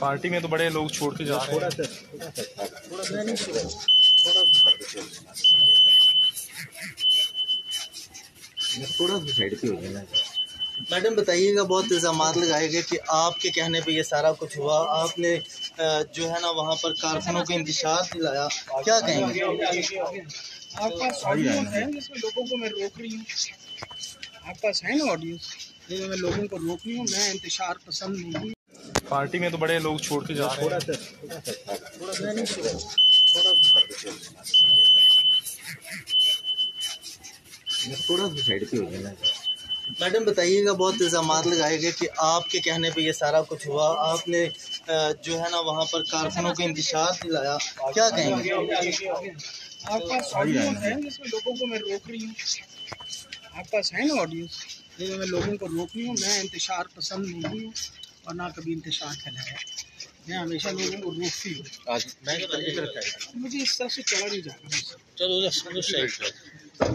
Party में तो बड़े लोग छोड़ के जा रहे हैं। थोड़ा सा थोड़ा सा थोड़ा सा थोड़ा सा साइड पे हो जाना मैडम बताइएगा बहुत इल्ज़ाम लगाए गए कि आपके कहने पे ये सारा कुछ हुआ। आपने जो है ना वहाँ पर कारखानों को इंतज़ार दिलाया। क्या कहेंगे? आपके पास ऑडियो है जिसमें लोगों को मैं रोक रही हूँ आपके पास है ना ऑडियो जिसमें मैं लोगों को रोक रही हूँ। मैं इंतज़ार पसंद नहीं हूँ। पार्टी में तो बड़े लोग छोड़ के जा रहे हैं। थोड़ा सा थोड़ा सा थोड़ा सा साइड पे हो जाना मैडम बताइएगा बहुत इल्ज़ाम लगाए गए कि आपके कहने पे ये सारा कुछ हुआ। आपने जो है ना वहाँ पर कारखानों को इंतज़ार दिलाया। क्या कहेंगे? आपके है जिसमें लोगों को मैं रोक रही हूँ आपके है ना ऑडियो मैं लोगों को रोक रही हूँ मैं इंतज़ार पसंद नहीं हूँ। और ना कभी इंतज़ार करना है। मैं हमेशा लोगों को रोकती हूँ। साइड मुझे इस तरह से चला नहीं जाता। चलो